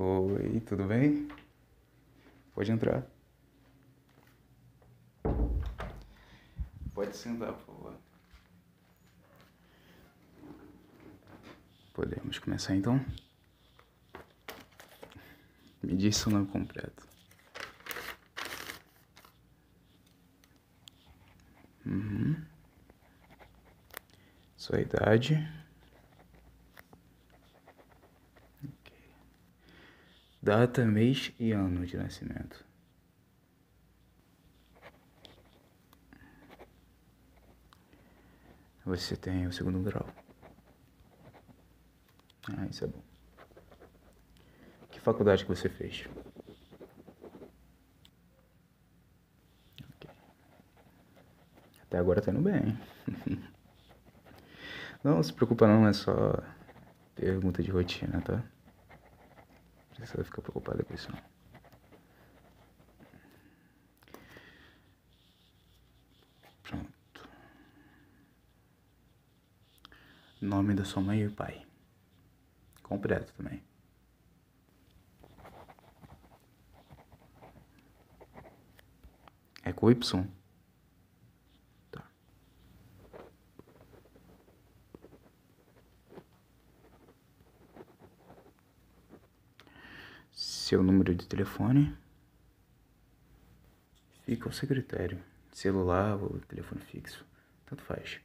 Oi, tudo bem? Pode entrar. Pode sentar, por favor. Podemos começar então? Me diz seu nome completo. Uhum. Sua idade. Ok. Data, mês e ano de nascimento. Você tem o segundo grau. Ah, isso é bom. Que faculdade que você fez? Ok. Até agora tá indo bem. Não se preocupa não, é só pergunta de rotina, tá? Não precisa ficar preocupada com isso não. Pronto. Nome da sua mãe e pai. Completo também. É com Y? Tá. Seu número de telefone. Fica ao secretário. Celular ou telefone fixo. Tanto faz.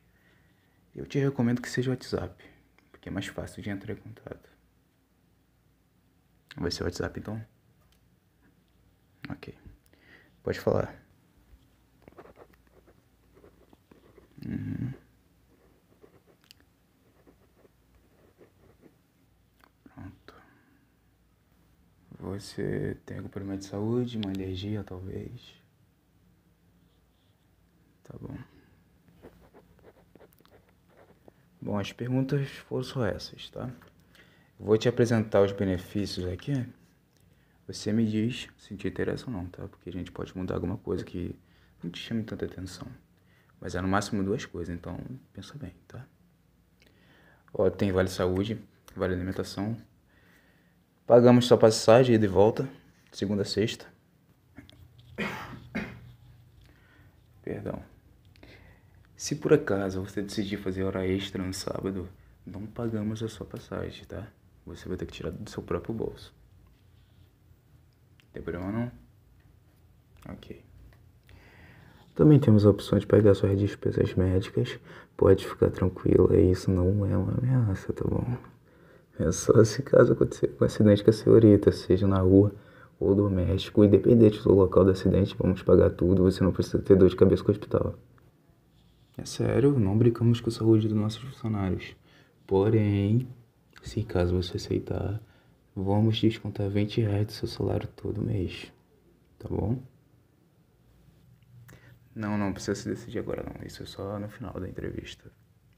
Eu te recomendo que seja o WhatsApp, porque é mais fácil de entrar em contato. Vai ser o WhatsApp então? Ok. Pode falar. Uhum. Pronto. Você tem algum problema de saúde, uma alergia talvez? Tá bom. Bom, as perguntas foram só essas, tá? Vou te apresentar os benefícios aqui. Você me diz se te interessa ou não, tá? Porque a gente pode mudar alguma coisa que não te chame tanta atenção. Mas é no máximo duas coisas, então pensa bem, tá? Ó, tem vale saúde, vale alimentação. Pagamos sua passagem e volta, segunda a sexta. Perdão. Se por acaso você decidir fazer hora extra no sábado, não pagamos a sua passagem, tá? Você vai ter que tirar do seu próprio bolso. Tem problema não? Ok. Também temos a opção de pegar suas despesas médicas. Pode ficar tranquila, isso não é uma ameaça, tá bom? É só se caso acontecer um acidente com a senhorita, seja na rua ou doméstico, independente do local do acidente, vamos pagar tudo, você não precisa ter dor de cabeça com o hospital. É sério, não brincamos com a saúde dos nossos funcionários. Porém, se caso você aceitar, vamos descontar 20 reais do seu salário todo mês, tá bom? Não, não precisa se decidir agora não. Isso é só no final da entrevista.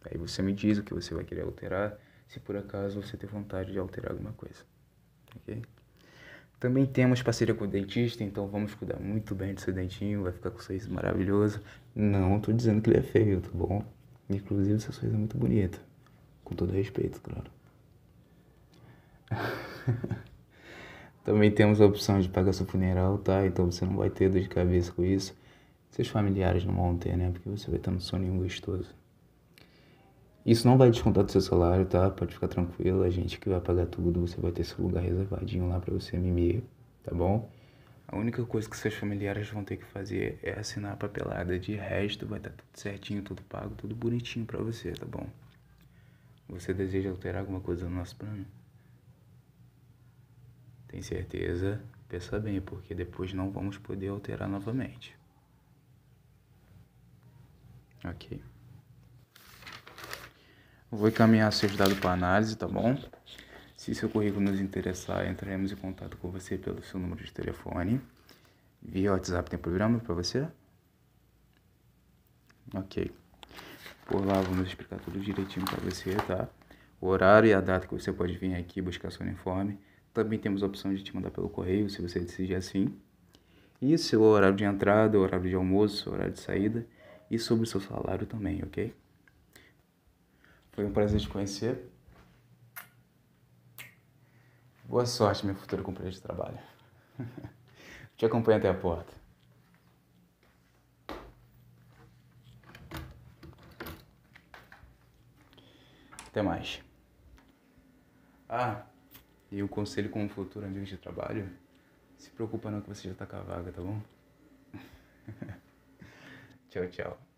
Aí você me diz o que você vai querer alterar, se por acaso você ter vontade de alterar alguma coisa. Ok? Também temos parceria com o dentista, então vamos cuidar muito bem do seu dentinho, vai ficar com um sorriso maravilhoso. Não tô dizendo que ele é feio, tá bom? Inclusive, seu sorriso é muito bonito. Com todo respeito, claro. Também temos a opção de pagar seu funeral, tá? Então você não vai ter dor de cabeça com isso. Seus familiares não vão ter, né? Porque você vai estar no soninho gostoso. Isso não vai descontar do seu salário, tá? Pode ficar tranquilo, a gente que vai pagar tudo, você vai ter seu lugar reservadinho lá para você mimir, tá bom? A única coisa que seus familiares vão ter que fazer é assinar a papelada. De resto, vai estar tudo certinho, tudo pago, tudo bonitinho para você, tá bom? Você deseja alterar alguma coisa no nosso plano? Tem certeza? Pensa bem, porque depois não vamos poder alterar novamente. Ok. Vou encaminhar seus dados para análise, tá bom? Se seu currículo nos interessar, entraremos em contato com você pelo seu número de telefone. Via WhatsApp tem programa para você? Ok. Por lá vamos explicar tudo direitinho para você, tá? O horário e a data que você pode vir aqui buscar seu uniforme. Também temos a opção de te mandar pelo correio, se você decidir assim. E seu horário de entrada, horário de almoço, horário de saída e sobre o seu salário também, ok? Foi um prazer te conhecer. Boa sorte, meu futuro companheiro de trabalho. Te acompanho até a porta. Até mais. Ah, e o conselho como futuro amigo de trabalho? Se preocupa não que você já tá com a vaga, tá bom? tchau, tchau.